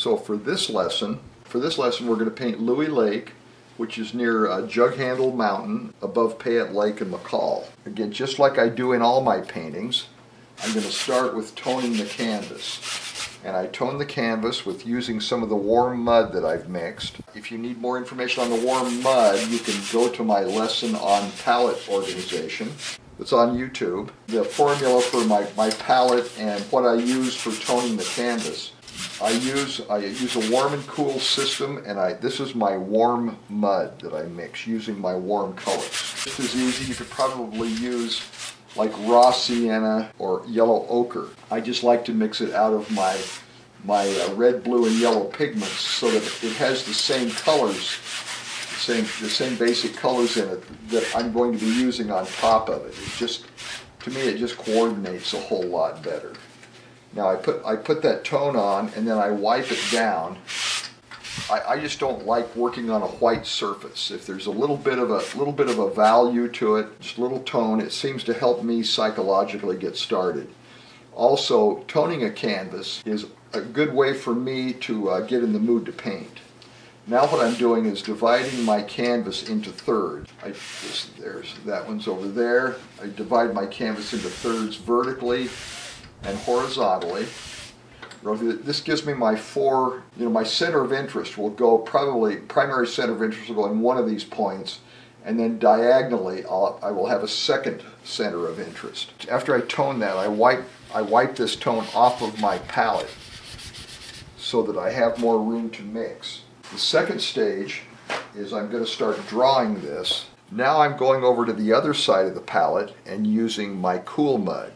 so for this lesson, for this lesson we're going to paint Louie Lake, which is near uh, Jughandle Mountain above Payette Lake in McCall. Again, just like I do in all my paintings, I'm going to start with toning the canvas. And I tone the canvas with using some of the warm mud that I've mixed. If you need more information on the warm mud, you can go to my lesson on palette organization. It's on YouTube. The formula for my, my palette and what I use for toning the canvas. I use I use a warm and cool system and I this is my warm mud that I mix using my warm colors. Just as easy you could probably use like raw sienna or yellow ochre. I just like to mix it out of my my uh, red, blue, and yellow pigments so that it has the same colors, the same the same basic colors in it that I'm going to be using on top of it. It just to me it just coordinates a whole lot better. Now I put I put that tone on and then I wipe it down I, I, just don't like working on a white surface. If there's a little bit of a little bit of a value to it, just a little tone, it seems to help me psychologically get started. Also, toning a canvas is a good way for me to uh, get in the mood to paint. Now what I'm doing is dividing my canvas into thirds. I, there's that one's over there. I divide my canvas into thirds vertically and horizontally. This gives me my four, you know, my center of interest will go probably, primary center of interest will go in one of these points, and then diagonally I'll, I will have a second center of interest. After I tone that, I wipe, I wipe this tone off of my palette so that I have more room to mix. The second stage is I'm going to start drawing this. Now I'm going over to the other side of the palette and using my cool mud.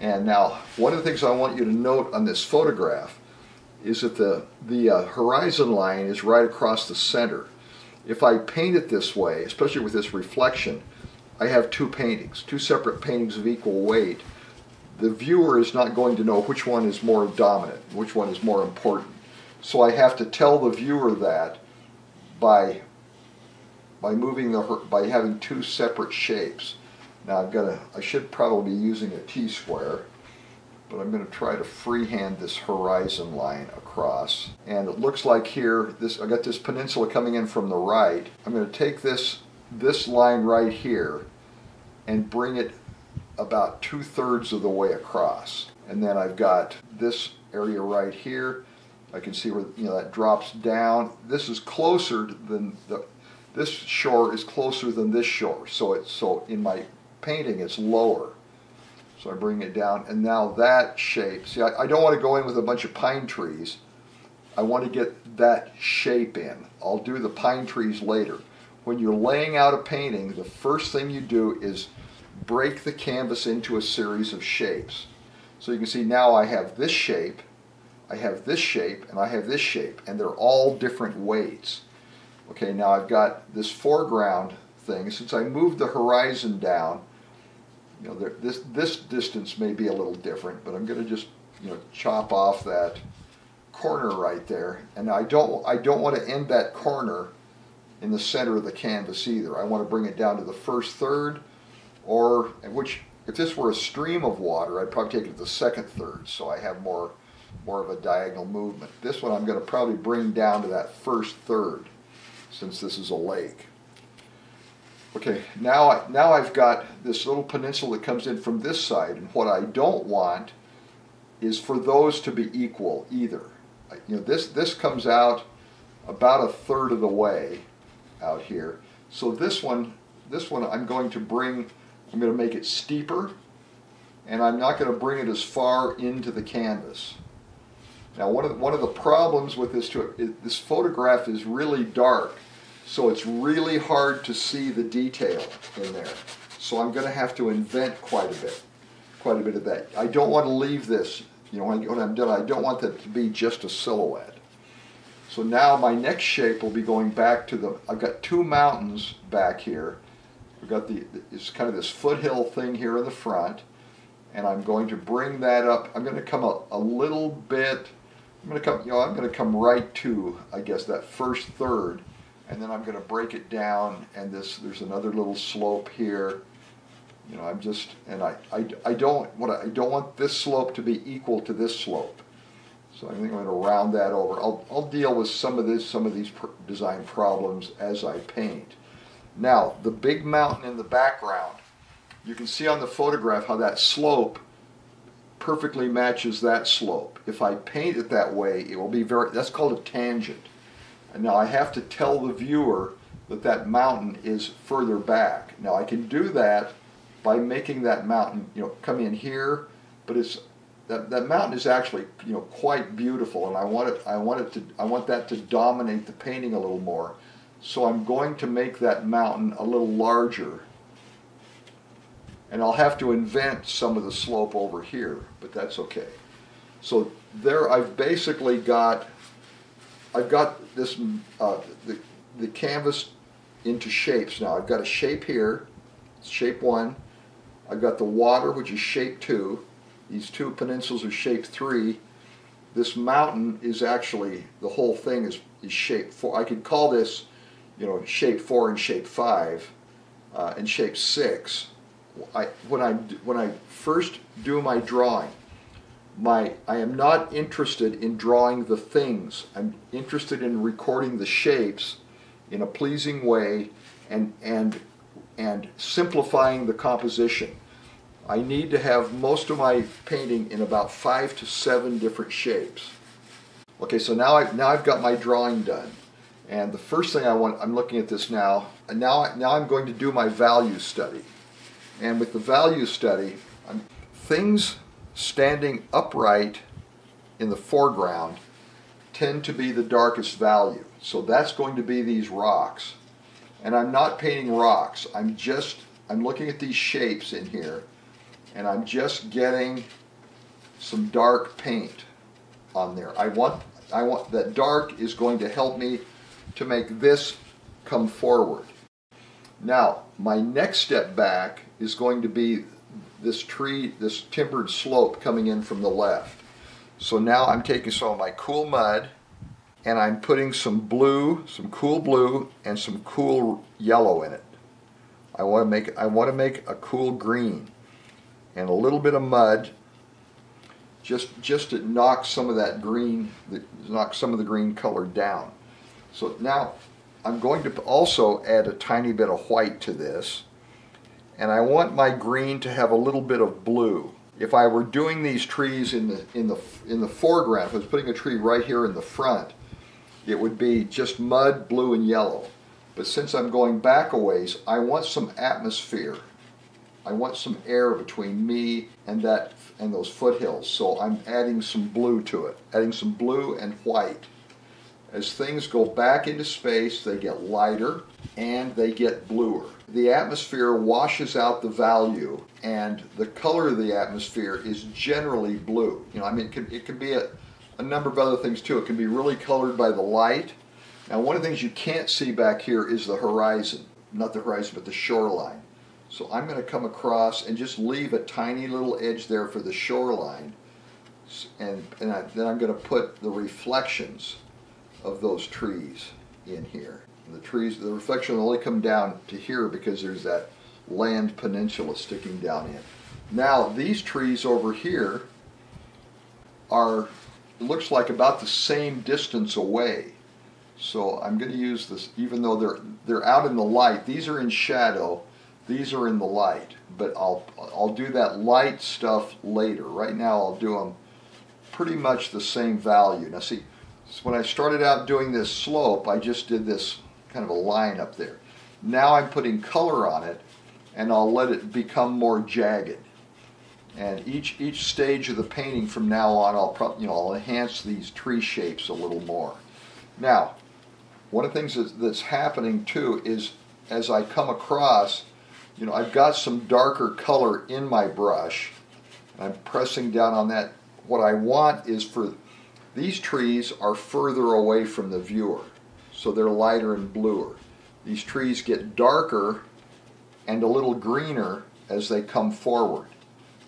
And now, one of the things I want you to note on this photograph is that the, the uh, horizon line is right across the center. If I paint it this way, especially with this reflection, I have two paintings, two separate paintings of equal weight. The viewer is not going to know which one is more dominant, which one is more important. So I have to tell the viewer that by by moving the by having two separate shapes. Now I've got a, I should probably be using a T-square, but I'm going to try to freehand this horizon line across. And it looks like here, this I got this peninsula coming in from the right. I'm going to take this, this line right here and bring it about two-thirds of the way across. And then I've got this area right here. I can see where you know that drops down. This is closer than the this shore is closer than this shore. So it's so in my painting, it's lower. So I bring it down, and now that shape, see, I, I don't want to go in with a bunch of pine trees. I want to get that shape in. I'll do the pine trees later. When you're laying out a painting, the first thing you do is break the canvas into a series of shapes. So you can see now I have this shape, I have this shape, and I have this shape, and they're all different weights. Okay, now I've got this foreground thing. Since I moved the horizon down, you know, there, this, this distance may be a little different, but I'm going to just, you know, chop off that corner right there. And I don't, I don't want to end that corner in the center of the canvas either. I want to bring it down to the first third, or, which, if this were a stream of water, I'd probably take it to the second third, so I have more, more of a diagonal movement. This one I'm going to probably bring down to that first third, since this is a lake. Okay, now, I, now I've got this little peninsula that comes in from this side, and what I don't want is for those to be equal either. You know, this, this comes out about a third of the way out here. So this one, this one I'm going to bring, I'm going to make it steeper, and I'm not going to bring it as far into the canvas. Now one of the, one of the problems with this, too, this photograph is really dark. So it's really hard to see the detail in there. So I'm going to have to invent quite a bit, quite a bit of that. I don't want to leave this, you know, when, I'm done, I don't want that to be just a silhouette. So now my next shape will be going back to the, I've got two mountains back here. We've got the, it's kind of this foothill thing here in the front. And I'm going to bring that up. I'm going to come a, a little bit, I'm going to come, you know, I'm going to come right to, I guess, that first third and then I'm going to break it down and this there's another little slope here you know I'm just and I, I, I don't what I don't want this slope to be equal to this slope So I think I'm going to round that over. I'll, I'll deal with some of this, some of these design problems as I paint. Now, the big mountain in the background, you can see on the photograph how that slope perfectly matches that slope. If I paint it that way, it will be very, that's called a tangent. Now I have to tell the viewer that that mountain is further back. Now I can do that by making that mountain, you know, come in here, but it's that, that mountain is actually, you know, quite beautiful and I want it I want it to I want that to dominate the painting a little more. So I'm going to make that mountain a little larger. And I'll have to invent some of the slope over here, but that's okay. So there I've basically got, I've got this, uh, the, the canvas into shapes now. I've got a shape here, shape one. I've got the water, which is shape two. These two peninsulas are shape three. This mountain is actually, the whole thing is, is shape four. I could call this you know, shape four and shape five uh, and shape six, I, when, I, when I first do my drawing, my, I am not interested in drawing the things. I'm interested in recording the shapes in a pleasing way and, and, and simplifying the composition. I need to have most of my painting in about five to seven different shapes. Okay, so now, I've, now I've got my drawing done. And the first thing I want, I'm looking at this now, and now, now I'm going to do my value study. And with the value study, I'm, things standing upright in the foreground tend to be the darkest value. So that's going to be these rocks. And I'm not painting rocks. I'm just, I'm looking at these shapes in here, and I'm just getting some dark paint on there. I want, I want, that dark is going to help me to make this come forward. Now, my next step back is going to be this tree, this timbered slope coming in from the left. So now I'm taking some of my cool mud and I'm putting some blue, some cool blue and some cool yellow in it. I want to make I want to make a cool green and a little bit of mud just just to knock some of that green knock some of the green color down. So now I'm going to also add a tiny bit of white to this. And I want my green to have a little bit of blue. If I were doing these trees in the, in the, in the foreground, if I was putting a tree right here in the front, it would be just mud, blue, and yellow. But since I'm going back a ways, I want some atmosphere. I want some air between me and that and those foothills. So I'm adding some blue to it, adding some blue and white. As things go back into space, they get lighter and they get bluer. The atmosphere washes out the value, and the color of the atmosphere is generally blue. You know, I mean, it can, it be a, a number of other things too. It can be really colored by the light. Now, one of the things you can't see back here is the horizon. Not the horizon, but the shoreline. So I'm going to come across and just leave a tiny little edge there for the shoreline. And, and I, then I'm going to put the reflections of those trees in here. The trees, the reflection will only come down to here because there's that land peninsula sticking down in. Now these trees over here are, looks like about the same distance away. So I'm going to use this, even though they're they're out in the light. These are in shadow. These are in the light. But I'll I'll do that light stuff later. Right now I'll do them pretty much the same value. Now see, when I started out doing this slope, I just did this kind of a line up there. Now I'm putting color on it and I'll let it become more jagged. And each each stage of the painting from now on, I'll you know I'll enhance these tree shapes a little more. Now, one of the things that's, that's happening too is as I come across, you know, I've got some darker color in my brush. I'm pressing down on that. What I want is for these trees are further away from the viewer, so they're lighter and bluer. These trees get darker and a little greener as they come forward.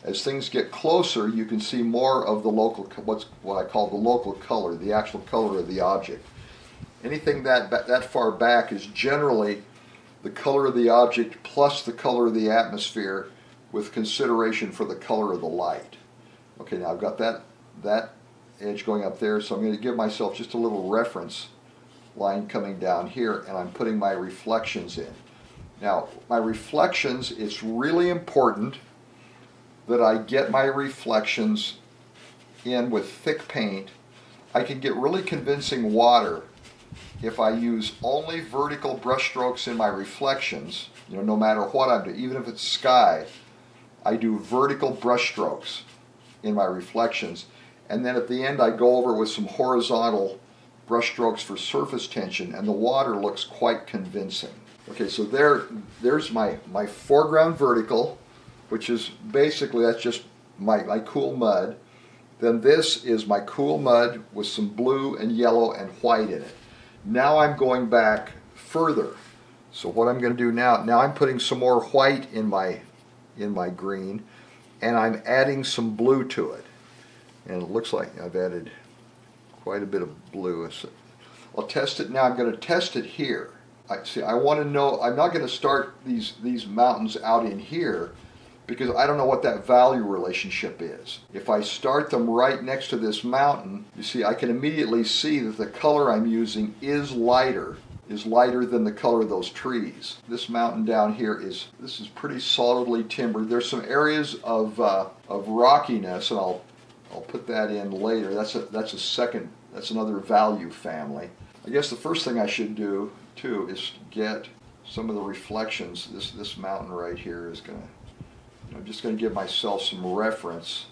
As things get closer, you can see more of the local, what's what I call the local color, the actual color of the object. Anything that, that far back is generally the color of the object plus the color of the atmosphere with consideration for the color of the light. Okay, now I've got that, that edge going up there, so I'm going to give myself just a little reference line coming down here, and I'm putting my reflections in. Now, my reflections, it's really important that I get my reflections in with thick paint. I can get really convincing water if I use only vertical brush strokes in my reflections, you know, no matter what I'm doing, even if it's sky, I do vertical brush strokes in my reflections. And then at the end, I go over with some horizontal brush strokes for surface tension, and the water looks quite convincing. Okay, so there, there's my, my foreground vertical, which is basically, that's just my, my cool mud. Then this is my cool mud with some blue and yellow and white in it. Now I'm going back further. So what I'm going to do now, now I'm putting some more white in my, in my green, and I'm adding some blue to it. And it looks like I've added quite a bit of blue. I'll test it now. I'm going to test it here. I see. I want to know. I'm not going to start these these mountains out in here because I don't know what that value relationship is. If I start them right next to this mountain, you see, I can immediately see that the color I'm using is lighter, is lighter than the color of those trees. This mountain down here is, this is pretty solidly timbered. There's some areas of, uh, of rockiness, and I'll, I'll put that in later. That's a, that's a second, that's another value family. I guess the first thing I should do, too, is get some of the reflections. This, this mountain right here is going to I'm just going to give myself some reference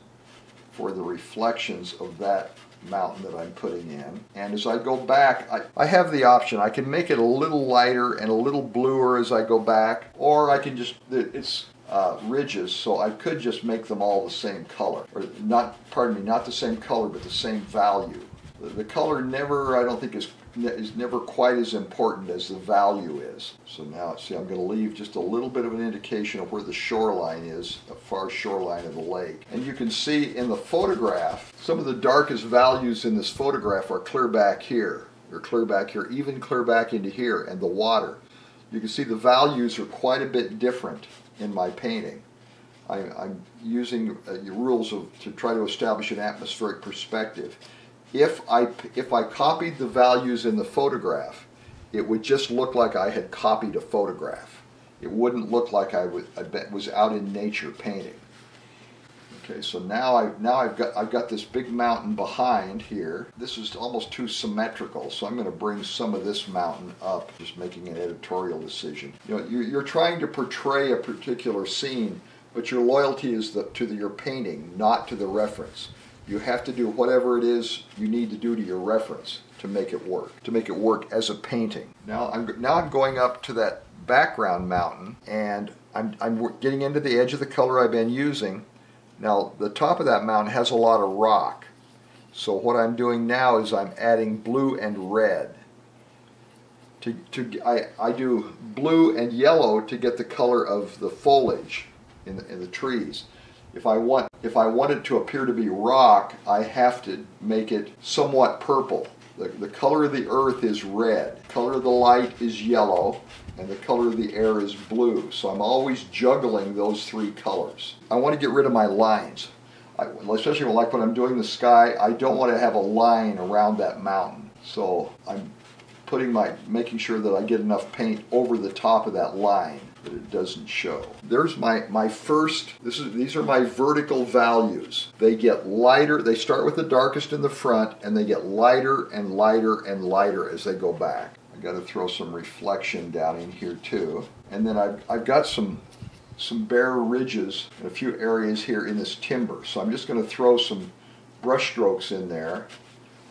for the reflections of that mountain that I'm putting in. And as I go back, I, I have the option. I can make it a little lighter and a little bluer as I go back, or I can just, it's uh, ridges, so I could just make them all the same color. Or not, pardon me, not the same color, but the same value. The, the color never, I don't think, is is never quite as important as the value is. So now, see, I'm going to leave just a little bit of an indication of where the shoreline is, the far shoreline of the lake. And you can see in the photograph, some of the darkest values in this photograph are clear back here, or clear back here, even clear back into here, and the water. You can see the values are quite a bit different in my painting. I, am using uh, rules of, to try to establish an atmospheric perspective if I, if I copied the values in the photograph, it would just look like I had copied a photograph. It wouldn't look like I was, I was out in nature painting. Okay, so now I've now I've got I've got this big mountain behind here. This is almost too symmetrical, so I'm going to bring some of this mountain up. Just making an editorial decision. You know, you're, you're trying to portray a particular scene, but your loyalty is the, to the, your painting, not to the reference you have to do whatever it is you need to do to your reference to make it work, to make it work as a painting. Now I'm, now I'm going up to that background mountain and I'm, I'm getting into the edge of the color I've been using. Now the top of that mountain has a lot of rock. So what I'm doing now is I'm adding blue and red. To, to, I, I do blue and yellow to get the color of the foliage in the, in the trees if I want if I want it to appear to be rock, I have to make it somewhat purple. The, the color of the earth is red, the color of the light is yellow, and the color of the air is blue. So I'm always juggling those three colors. I want to get rid of my lines. I, especially like when I'm doing the sky, I don't want to have a line around that mountain. So I'm putting my, making sure that I get enough paint over the top of that line that it doesn't show. There's my, my first, this is, these are my vertical values. They get lighter, they start with the darkest in the front and they get lighter and lighter and lighter as they go back. I got to throw some reflection down in here too. And then I've, I've got some some bare ridges in a few areas here in this timber. So I'm just going to throw some brush strokes in there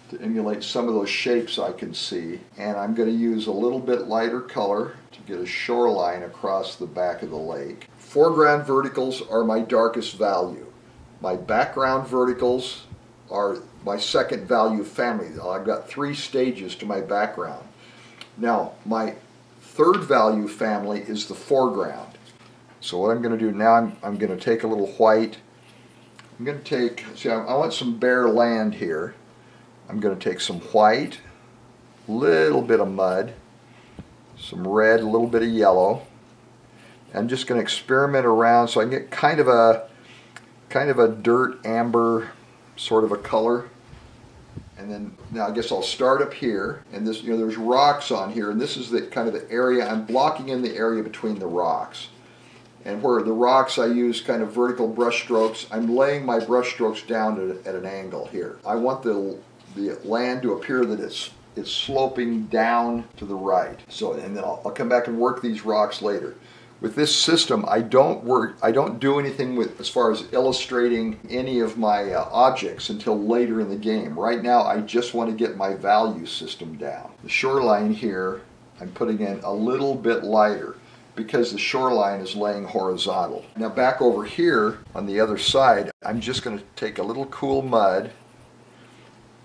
to emulate some of those shapes I can see. And I'm going to use a little bit lighter color to get a shoreline across the back of the lake. Foreground verticals are my darkest value. My background verticals are my second value family. I've got three stages to my background. Now, my third value family is the foreground. So what I'm going to do now, I'm, I'm going to take a little white. I'm going to take, see, I, I want some bare land here. I'm going to take some white, a little bit of mud, some red, a little bit of yellow. I'm just going to experiment around so I can get kind of a kind of a dirt amber sort of a color. And then now I guess I'll start up here, and this you know there's rocks on here, and this is the kind of the area I'm blocking in the area between the rocks. And where the rocks I use kind of vertical brush strokes, I'm laying my brush strokes down at, at an angle here. I want the the land to appear that it's it's sloping down to the right. So and then I'll, I'll come back and work these rocks later with this system, I don't work, I don't do anything with as far as illustrating any of my uh, objects until later in the game. Right now, I just want to get my value system down. The shoreline here, I'm putting in a little bit lighter because the shoreline is laying horizontal. Now back over here on the other side, I'm just going to take a little cool mud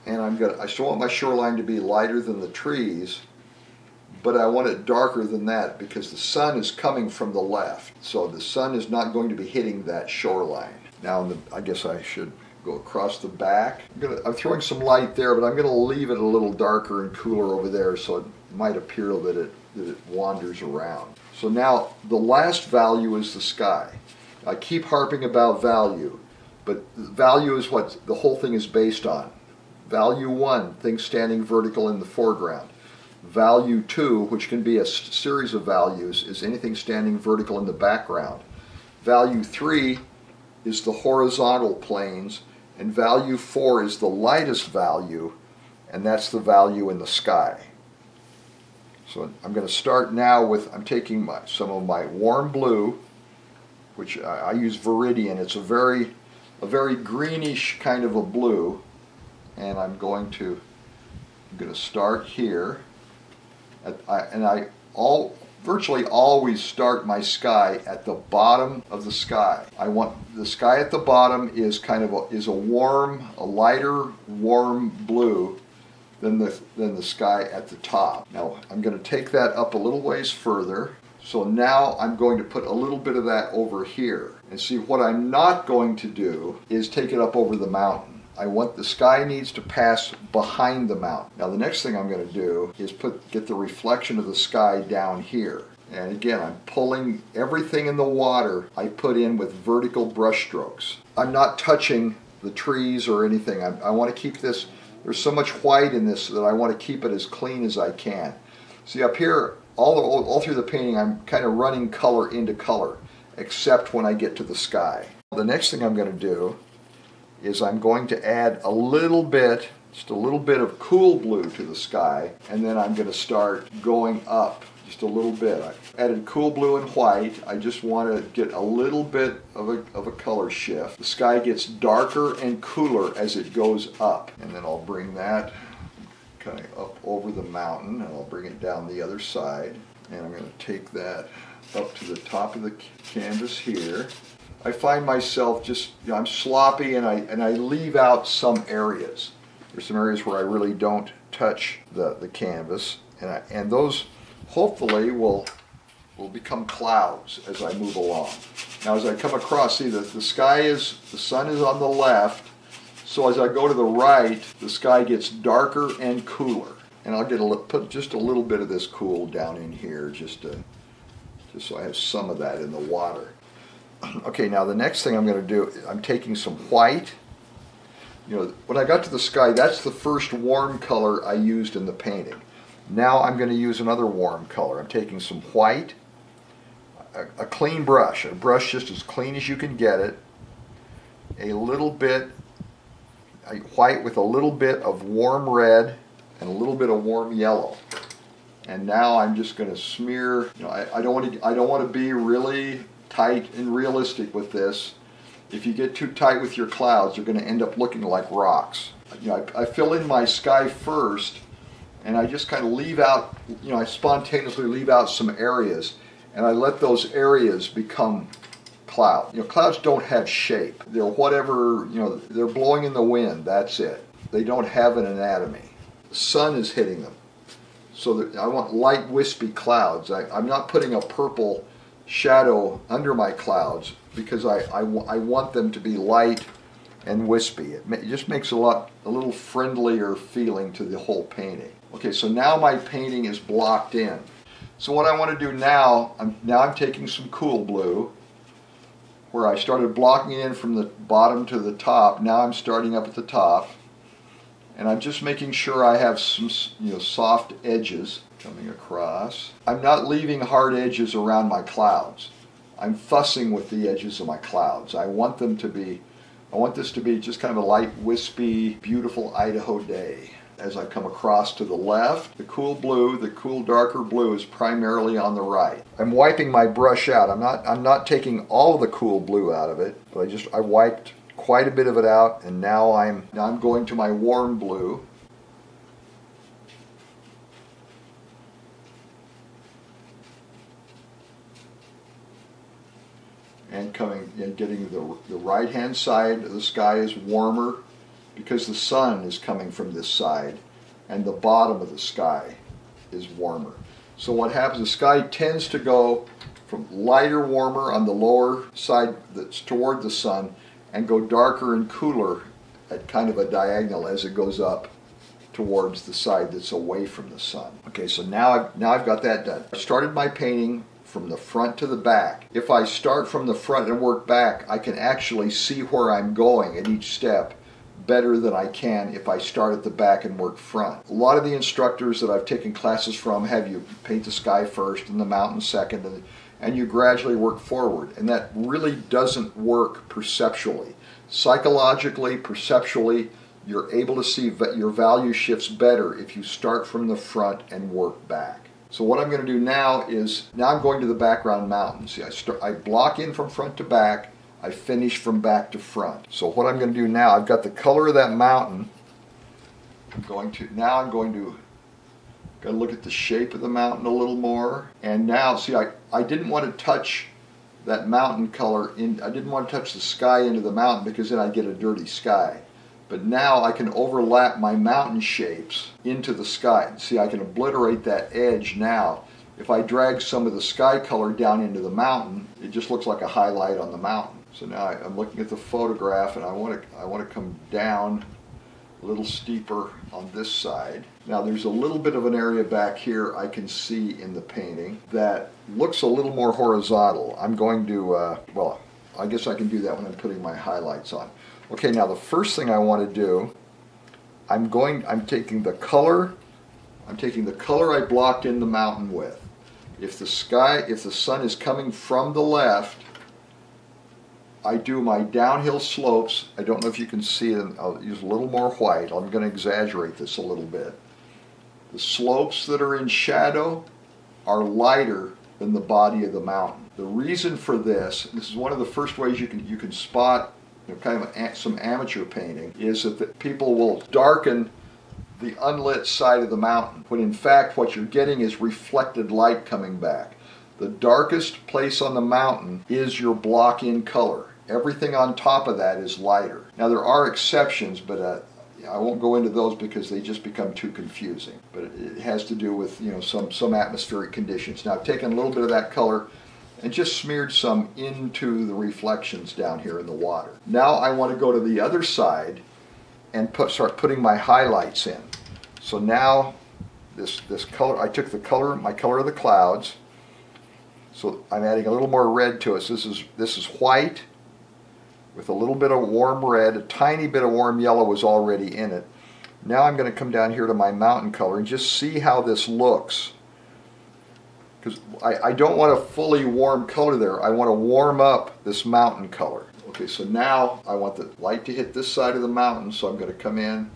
and I'm to, I still want my shoreline to be lighter than the trees but I want it darker than that because the sun is coming from the left. So the sun is not going to be hitting that shoreline. Now, the, I guess I should go across the back. I'm, gonna, I'm, throwing some light there, but I'm going to leave it a little darker and cooler over there so it might appear that it, that it wanders around. So now the last value is the sky. I keep harping about value, but value is what the whole thing is based on. Value one, things standing vertical in the foreground. Value 2, which can be a series of values, is anything standing vertical in the background. Value 3 is the horizontal planes, and value 4 is the lightest value, and that's the value in the sky. So I'm going to start now with, I'm taking my, some of my warm blue, which I, I use Viridian. It's a very, a very greenish kind of a blue, and I'm going to, I'm going to start here and I all virtually always start my sky at the bottom of the sky. I want the sky at the bottom is kind of a, is a warm, a lighter warm blue than the than the sky at the top. Now I'm going to take that up a little ways further. So now I'm going to put a little bit of that over here. And see what I'm not going to do is take it up over the mountain. I want the sky needs to pass behind the mountain. Now the next thing I'm going to do is put get the reflection of the sky down here. And again, I'm pulling everything in the water I put in with vertical brush strokes. I'm not touching the trees or anything. I, I want to keep this, there's so much white in this that I want to keep it as clean as I can. See up here, all, the, all through the painting, I'm kind of running color into color, except when I get to the sky. The next thing I'm going to do is I'm going to add a little bit, just a little bit of cool blue to the sky, and then I'm going to start going up just a little bit. I added cool blue and white. I just want to get a little bit of a, of a color shift. The sky gets darker and cooler as it goes up. And then I'll bring that kind of up over the mountain and I'll bring it down the other side. And I'm going to take that up to the top of the canvas here. I find myself just, you know, I'm sloppy and I, and I leave out some areas. There's some areas where I really don't touch the, the canvas and, I, and those hopefully will, will become clouds as I move along. Now as I come across, see that the sky is, the sun is on the left, so as I go to the right, the sky gets darker and cooler. And I'll get a, put just a little bit of this cool down in here just to, just so I have some of that in the water. Okay, now the next thing I'm going to do, I'm taking some white. You know, when I got to the sky, that's the first warm color I used in the painting. Now I'm going to use another warm color. I'm taking some white, a, a clean brush, a brush just as clean as you can get it, a little bit white with a little bit of warm red and a little bit of warm yellow. And now I'm just going to smear, you know, I, I don't want to I don't want to be really tight and realistic with this. If you get too tight with your clouds, you're going to end up looking like rocks. You know, I, I fill in my sky first, and I just kind of leave out, you know, I spontaneously leave out some areas, and I let those areas become cloud. You know, clouds don't have shape. They're whatever, you know, they're blowing in the wind, that's it. They don't have an anatomy. The sun is hitting them. So that I want light wispy clouds. I, I'm not putting a purple shadow under my clouds because I, I, I want them to be light and wispy. It, it, just makes a lot a little friendlier feeling to the whole painting. Okay, so now my painting is blocked in. So what I want to do now, I'm, now I'm taking some cool blue where I started blocking in from the bottom to the top. Now I'm starting up at the top And I'm just making sure I have some you know soft edges coming across. I'm not leaving hard edges around my clouds. I'm fussing with the edges of my clouds. I want them to be, I want this to be just kind of a light, wispy, beautiful Idaho day. As I come across to the left, the cool blue, the cool darker blue is primarily on the right. I'm wiping my brush out. I'm not, I'm not taking all the cool blue out of it, but I just, I wiped quite a bit of it out and now I'm, now I'm going to my warm blue and coming and getting the, the right hand side of the sky is warmer because the sun is coming from this side and the bottom of the sky is warmer. So what happens, the sky tends to go from lighter warmer on the lower side that's toward the sun and go darker and cooler at kind of a diagonal as it goes up towards the side that's away from the sun. Okay, so now I've, now I've got that done. I started my painting from the front to the back. If I start from the front and work back, I can actually see where I'm going at each step better than I can if I start at the back and work front. A lot of the instructors that I've taken classes from have you paint the sky first and the mountain second and, and you gradually work forward and that really doesn't work perceptually. Psychologically, perceptually, you're able to see that your value shifts better if you start from the front and work back. So what I'm going to do now is, now I'm going to the background mountain. See, I, start, I block in from front to back, I finish from back to front. So what I'm going to do now, I've got the color of that mountain. I'm going to, now I'm going to, to look at the shape of the mountain a little more. And now, see, I, I didn't want to touch that mountain color in, I didn't want to touch the sky into the mountain because then I'd get a dirty sky. But now I can overlap my mountain shapes into the sky. See, I can obliterate that edge now. If I drag some of the sky color down into the mountain, it just looks like a highlight on the mountain. So now I'm looking at the photograph and I want to, I want to come down a little steeper on this side. Now there's a little bit of an area back here I can see in the painting that looks a little more horizontal. I'm going to, uh, well, I guess I can do that when I'm putting my highlights on. Okay, now the first thing I want to do, I'm going, I'm taking the color, I'm taking the color I blocked in the mountain with. If the sky, if the sun is coming from the left, I do my downhill slopes. I don't know if you can see them, I'll use a little more white. I'm going to exaggerate this a little bit. The slopes that are in shadow are lighter than the body of the mountain. The reason for this, this is one of the first ways you can you can spot you know, kind of some amateur painting, is that the, people will darken the unlit side of the mountain, when in fact what you're getting is reflected light coming back. The darkest place on the mountain is your block in color. Everything on top of that is lighter. Now there are exceptions, but uh, I won't go into those because they just become too confusing. But it has to do with you know some some atmospheric conditions. Now I've taken a little bit of that color and just smeared some into the reflections down here in the water. Now I want to go to the other side and put, start putting my highlights in. So now this, this color, I took the color, my color of the clouds, so I'm adding a little more red to it. So this is, this is white with a little bit of warm red, a tiny bit of warm yellow was already in it. Now I'm going to come down here to my mountain color and just see how this looks because I, I don't want a fully warm color there. I want to warm up this mountain color. Okay, so now I want the light to hit this side of the mountain, so I'm going to come in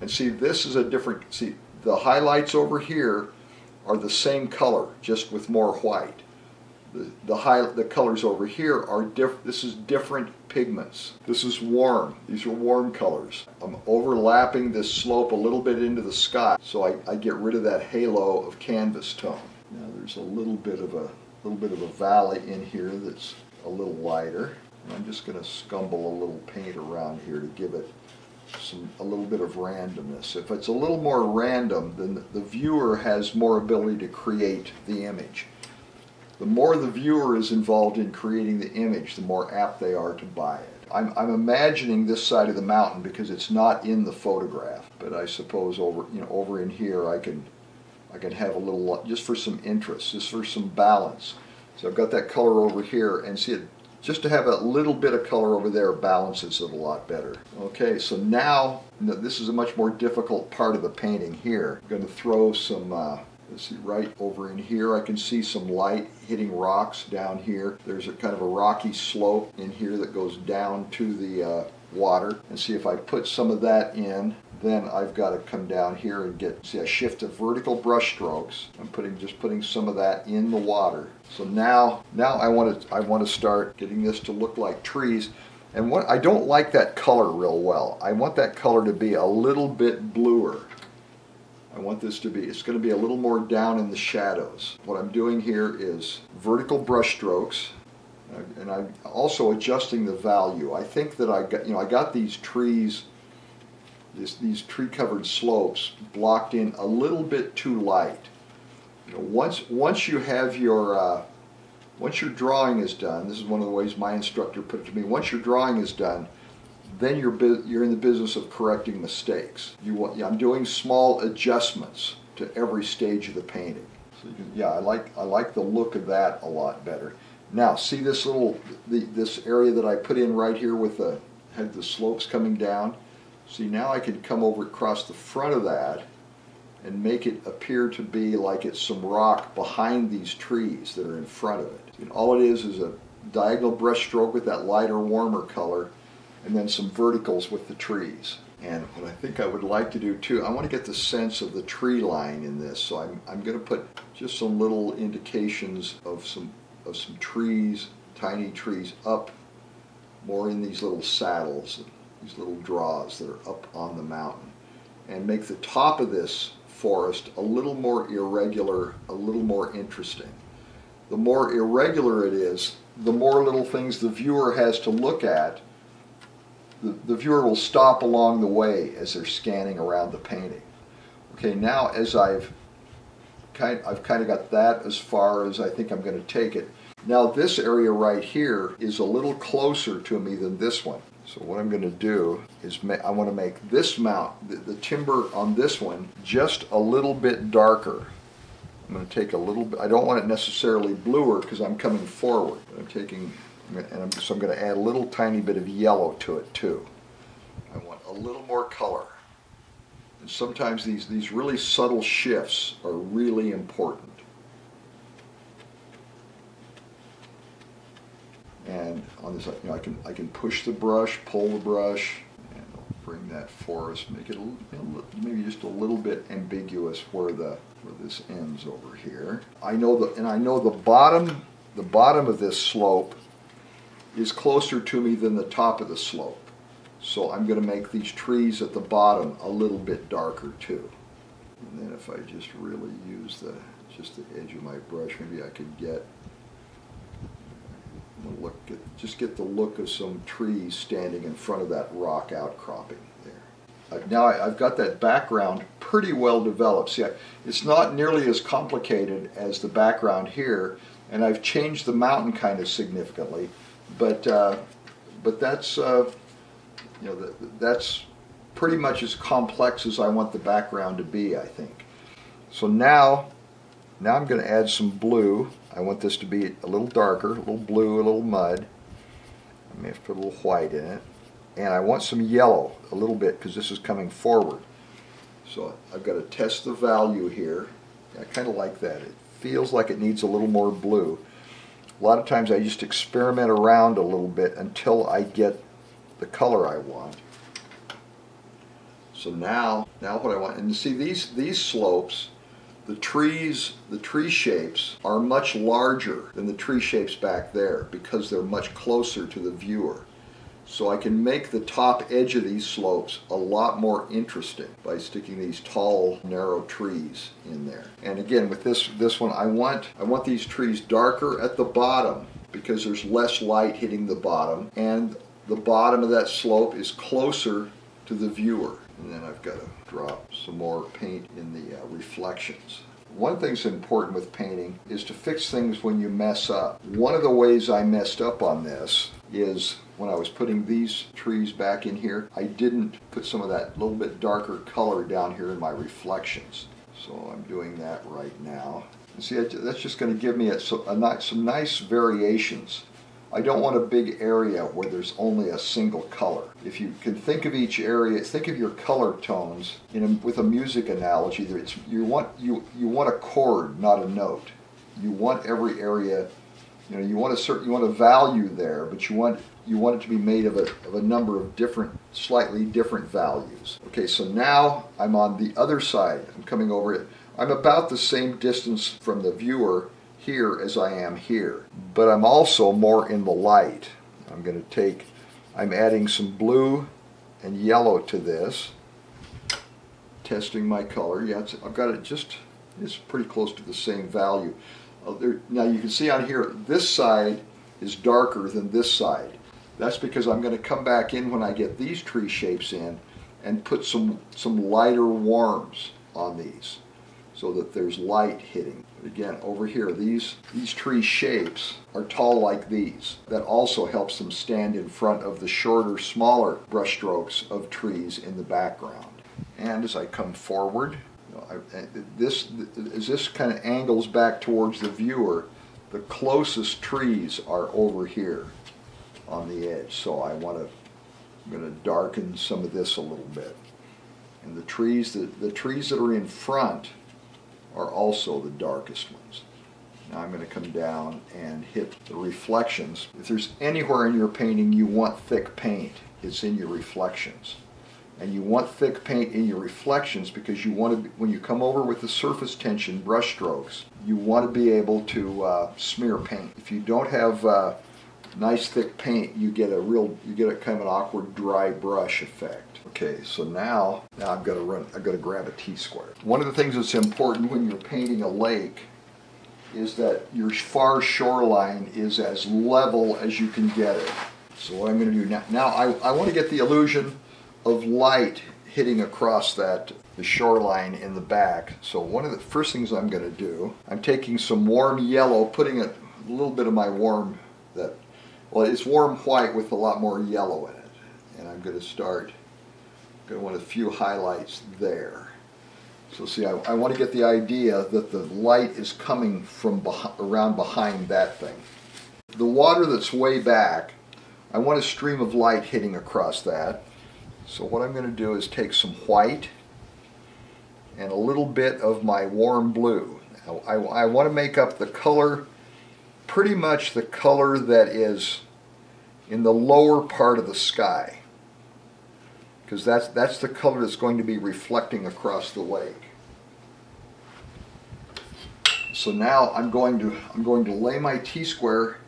and see this is a different, see the highlights over here are the same color, just with more white. The, the, high, the colors over here are different, this is different pigments. This is warm, these are warm colors. I'm overlapping this slope a little bit into the sky, so I, I get rid of that halo of canvas tone. Now there's a little bit of a little bit of a valley in here that's a little lighter. And I'm just going to scumble a little paint around here to give it some a little bit of randomness. If it's a little more random, then the viewer has more ability to create the image. The more the viewer is involved in creating the image, the more apt they are to buy it. I'm, I'm imagining this side of the mountain because it's not in the photograph, but I suppose over you know over in here I can I can have a little, just for some interest, just for some balance. So I've got that color over here and see it just to have a little bit of color over there balances it a lot better. Okay, so now this is a much more difficult part of the painting here. I'm going to throw some uh, Let's see, right over in here I can see some light hitting rocks down here. There's a kind of a rocky slope in here that goes down to the uh, water. And see if I put some of that in, then I've got to come down here and get, see I shift to vertical brush strokes. I'm putting just putting some of that in the water. So now, now I want to, I want to start getting this to look like trees. And what I don't like that color real well. I want that color to be a little bit bluer. I want this to be, it's going to be a little more down in the shadows. What I'm doing here is vertical brush strokes and I'm also adjusting the value. I think that I got, you know, I got these trees, this, these tree covered slopes blocked in a little bit too light. You know, once, once you have your, uh, once your drawing is done, this is one of the ways my instructor put it to me, once your drawing is done, then you're, you're in the business of correcting mistakes. You want, I'm doing small adjustments to every stage of the painting. So can, yeah, I like, I like the look of that a lot better. Now, see this little, the, this area that I put in right here with the, had the slopes coming down? See, now I can come over across the front of that and make it appear to be like it's some rock behind these trees that are in front of it. And all it is is a diagonal brush stroke with that lighter, warmer color and then some verticals with the trees. And what I think I would like to do too, I want to get the sense of the tree line in this. So I'm, I'm going to put just some little indications of some, of some trees, tiny trees up more in these little saddles, these little draws that are up on the mountain. And make the top of this forest a little more irregular, a little more interesting. The more irregular it is, the more little things the viewer has to look at the, the viewer will stop along the way as they're scanning around the painting. Okay, now as I've kind, I've kind of got that as far as I think I'm going to take it. Now this area right here is a little closer to me than this one. So what I'm going to do is I want to make this mount, the, the timber on this one, just a little bit darker. I'm going to take a little bit, I don't want it necessarily bluer because I'm coming forward. I'm taking and I'm, so I'm going to add a little tiny bit of yellow to it too. I want a little more color. And sometimes these, these really subtle shifts are really important. And on this, you know, I can I can push the brush, pull the brush, and bring that forest, make it a, maybe just a little bit ambiguous where the where this ends over here. I know the and I know the bottom the bottom of this slope is closer to me than the top of the slope. So I'm going to make these trees at the bottom a little bit darker too. And then if I just really use the just the edge of my brush, maybe I could get look at, just get the look of some trees standing in front of that rock outcropping there. Now I, have got that background pretty well developed. See, it's not nearly as complicated as the background here, and I've changed the mountain kind of significantly but uh, but that's uh, you know that's pretty much as complex as I want the background to be. I think. So now now I'm going to add some blue. I want this to be a little darker, a little blue, a little mud. I may have to put a little white in it. And I want some yellow a little bit because this is coming forward. So I've got to test the value here. I kind of like that. It feels like it needs a little more blue. A lot of times I just experiment around a little bit until I get the color I want. So now, now what I want, and you see these, these slopes, the trees, the tree shapes are much larger than the tree shapes back there because they're much closer to the viewer. So I can make the top edge of these slopes a lot more interesting by sticking these tall, narrow trees in there. And again, with this, this one, I want, I want these trees darker at the bottom because there's less light hitting the bottom and the bottom of that slope is closer to the viewer. And then I've got to drop some more paint in the uh, reflections. One thing that's important with painting is to fix things when you mess up. One of the ways I messed up on this is when I was putting these trees back in here, I didn't put some of that little bit darker color down here in my reflections. So I'm doing that right now. And see, that's just going to give me a, a, some nice variations. I don't want a big area where there's only a single color. If you can think of each area, think of your color tones in a, with a music analogy. You want you you want a chord, not a note. You want every area, you know, you want a certain you want a value there, but you want you want it to be made of a, of a number of different, slightly different values. Okay, so now I'm on the other side. I'm coming over it. I'm about the same distance from the viewer here as I am here, but I'm also more in the light. I'm going to take, I'm adding some blue and yellow to this, testing my color. Yeah, I've got it just, it's pretty close to the same value. Uh, there, now you can see on here, this side is darker than this side. That's because I'm going to come back in when I get these tree shapes in and put some, some lighter warms on these so that there's light hitting. Again, over here, these, these tree shapes are tall like these. That also helps them stand in front of the shorter, smaller brushstrokes of trees in the background. And as I come forward, I, this, as this kind of angles back towards the viewer, the closest trees are over here on the edge. So I want to, I'm going to darken some of this a little bit. And the trees that, the trees that are in front are also the darkest ones. Now I'm going to come down and hit the reflections. If there's anywhere in your painting you want thick paint, it's in your reflections. And you want thick paint in your reflections because you want to, when you come over with the surface tension brush strokes, you want to be able to uh, smear paint. If you don't have uh, nice thick paint, you get a real, you get a kind of an awkward dry brush effect. Okay, so now, now I'm to run, I'm to grab a T-square. One of the things that's important when you're painting a lake is that your far shoreline is as level as you can get it. So what I'm going to do now, now I, I want to get the illusion of light hitting across that the shoreline in the back. So one of the first things I'm going to do, I'm taking some warm yellow, putting a little bit of my warm that well, it's warm white with a lot more yellow in it. And I'm going to start, going to want a few highlights there. So see, I, I want to get the idea that the light is coming from beh around behind that thing. The water that's way back, I want a stream of light hitting across that. So what I'm going to do is take some white and a little bit of my warm blue. I, I, want to make up the color pretty much the color that is in the lower part of the sky because that's that's the color that's going to be reflecting across the lake. So now I'm going to I'm going to lay my T-square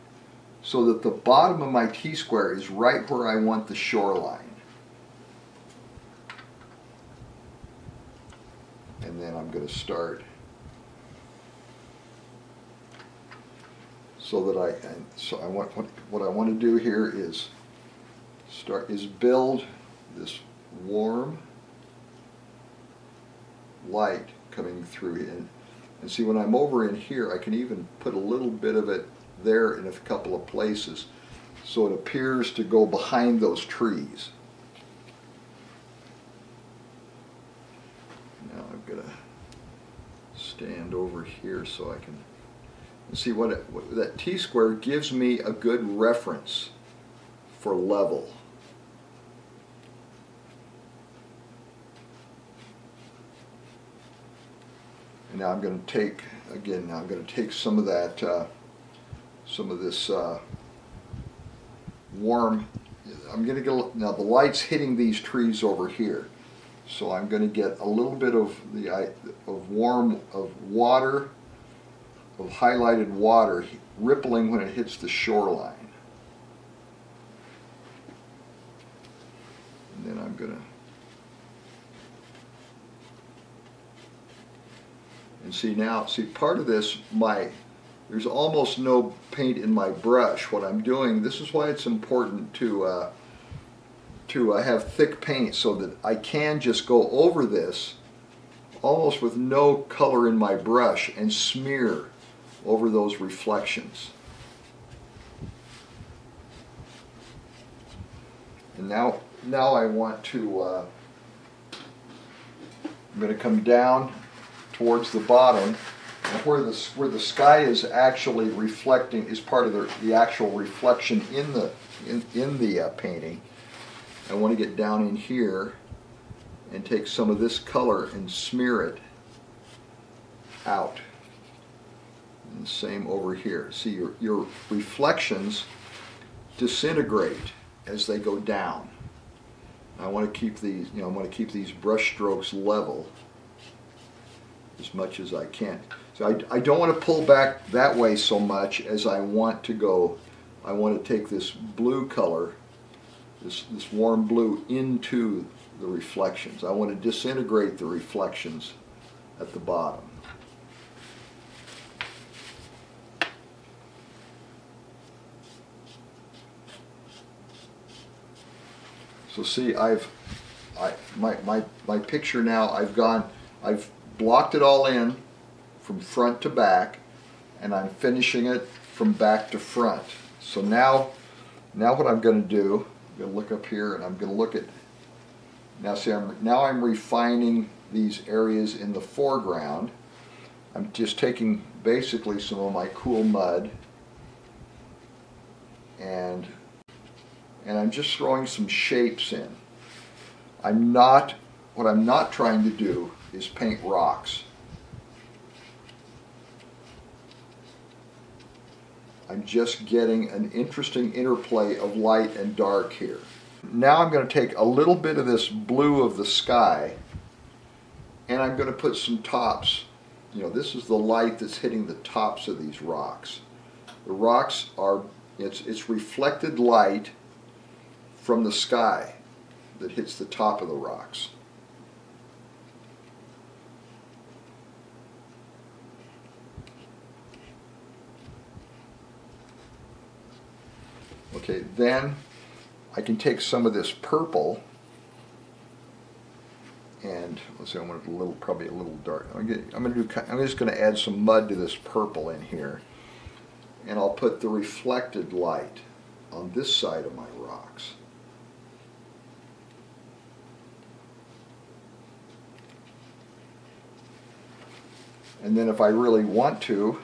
so that the bottom of my T-square is right where I want the shoreline. And then I'm going to start so that I, so I want, what, what I want to do here is start, is build this warm light coming through in. And see when I'm over in here, I can even put a little bit of it there in a couple of places so it appears to go behind those trees. Now I'm going to stand over here so I can see what, it, what that t-square gives me a good reference for level. And now I'm going to take, again, now I'm going to take some of that, uh, some of this uh, warm, I'm going to get, now the light's hitting these trees over here. So I'm going to get a little bit of the of warm of water of highlighted water rippling when it hits the shoreline. And then I'm going to and see now see part of this my there's almost no paint in my brush what I'm doing this is why it's important to uh, to uh, have thick paint so that I can just go over this almost with no color in my brush and smear over those reflections. And now, now I want to, uh, I'm going to come down towards the bottom where the, where the sky is actually reflecting, is part of the, the actual reflection in the, in, in the uh, painting. I want to get down in here and take some of this color and smear it out. And same over here. See, your, your reflections disintegrate as they go down. I want to keep these, you know, I want to keep these brush strokes level as much as I can. So I, I don't want to pull back that way so much as I want to go, I want to take this blue color, this, this warm blue into the reflections. I want to disintegrate the reflections at the bottom. So see, I've, I, my, my, my picture now, I've gone, I've blocked it all in from front to back, and I'm finishing it from back to front. So now, now what I'm going to do, I'm going to look up here and I'm going to look at, now see, I'm, now I'm refining these areas in the foreground. I'm just taking basically some of my cool mud and and I'm just throwing some shapes in. I'm not, what I'm not trying to do is paint rocks. I'm just getting an interesting interplay of light and dark here. Now I'm going to take a little bit of this blue of the sky and I'm going to put some tops. You know, this is the light that's hitting the tops of these rocks. The rocks are, it's, it's reflected light from the sky that hits the top of the rocks. Okay, then I can take some of this purple and let's see, I want it a little, probably a little dark. I'm, get, I'm going to do. I'm just going to add some mud to this purple in here, and I'll put the reflected light on this side of my rocks. And then if I really want to,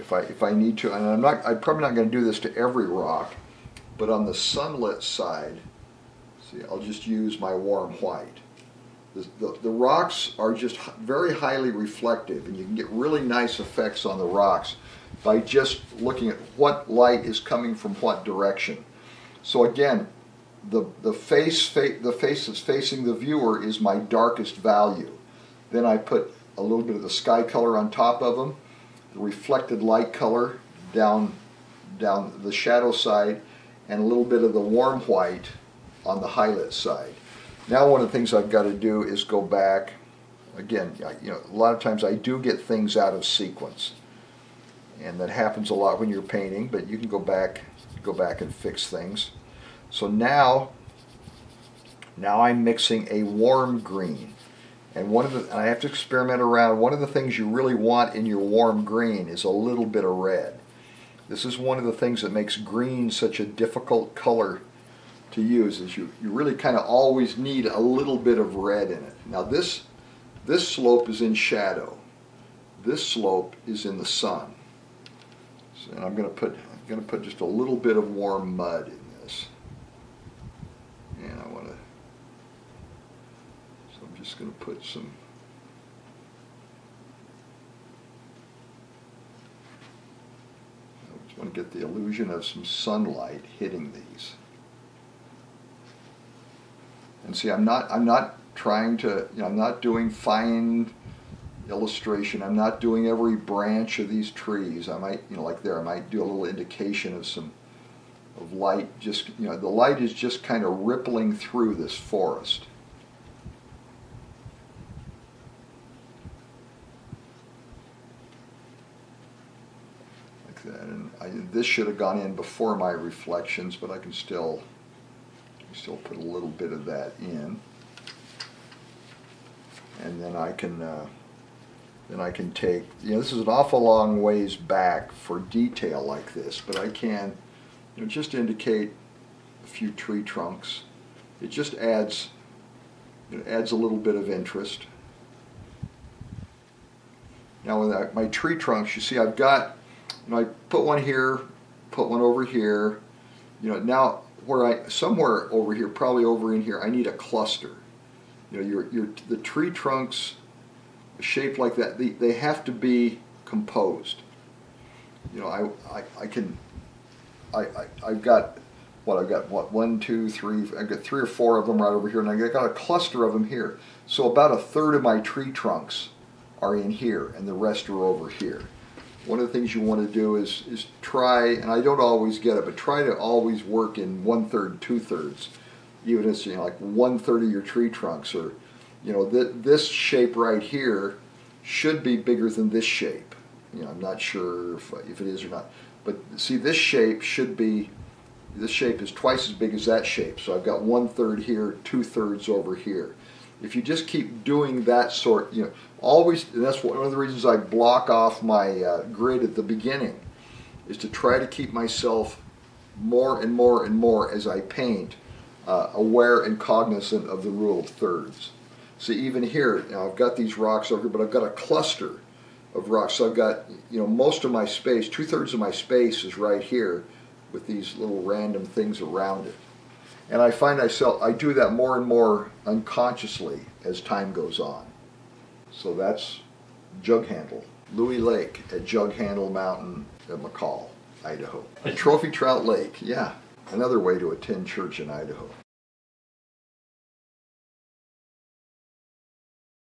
if I if I need to, and I'm not, I'm probably not going to do this to every rock, but on the sunlit side, see, I'll just use my warm white. The, the, the rocks are just very highly reflective, and you can get really nice effects on the rocks by just looking at what light is coming from what direction. So again, the the face fa the face that's facing the viewer is my darkest value. Then I put a little bit of the sky color on top of them, the reflected light color down, down the shadow side, and a little bit of the warm white on the highlight side. Now one of the things I've got to do is go back, again, you know, a lot of times I do get things out of sequence. And that happens a lot when you're painting, but you can go back, go back and fix things. So now, now I'm mixing a warm green. And one of the, I have to experiment around, one of the things you really want in your warm green is a little bit of red. This is one of the things that makes green such a difficult color to use is you, you really kind of always need a little bit of red in it. Now this, this slope is in shadow. This slope is in the sun. So, and I'm going to put I'm going to put just a little bit of warm mud in this. And I want to so I'm just going to put some I want to get the illusion of some sunlight hitting these. And see, I'm not, I'm not trying to, you know, I'm not doing fine illustration. I'm not doing every branch of these trees. I might, you know, like there, I might do a little indication of some, of light. Just, you know, the light is just kind of rippling through this forest. that. And I, this should have gone in before my reflections, but I can still, still put a little bit of that in. And then I can, uh, then I can take, you know, this is an awful long ways back for detail like this, but I can, you know, just indicate a few tree trunks. It just adds, it adds a little bit of interest. Now with my tree trunks, you see I've got, you know, I put one here, put one over here, you know, now where I, somewhere over here, probably over in here, I need a cluster. You know, your, your, the tree trunks shaped like that, they, they have to be composed. You know, I, I, I can, I, I, I've got, what, I've got, what, one, two, three, I've got three or four of them right over here, and I've got a cluster of them here. So about a third of my tree trunks are in here, and the rest are over here. One of the things you want to do is, is try, and I don't always get it, but try to always work in one third, two thirds. Even if you know, like one third of your tree trunks, or you know, th this shape right here should be bigger than this shape. You know, I'm not sure if, if it is or not. But see, this shape should be, this shape is twice as big as that shape. So I've got one third here, two thirds over here. If you just keep doing that sort, you know, always, and that's one of the reasons I block off my uh, grid at the beginning, is to try to keep myself more and more and more as I paint uh, aware and cognizant of the rule of thirds. See, even here, now I've got these rocks over here, but I've got a cluster of rocks. So I've got, you know, most of my space, two-thirds of my space is right here with these little random things around it. And I find myself, I do that more and more unconsciously as time goes on. So that's Jughandle. Louie Lake at Jughandle Mountain at McCall, Idaho. A trophy trout lake, yeah. Another way to attend church in Idaho.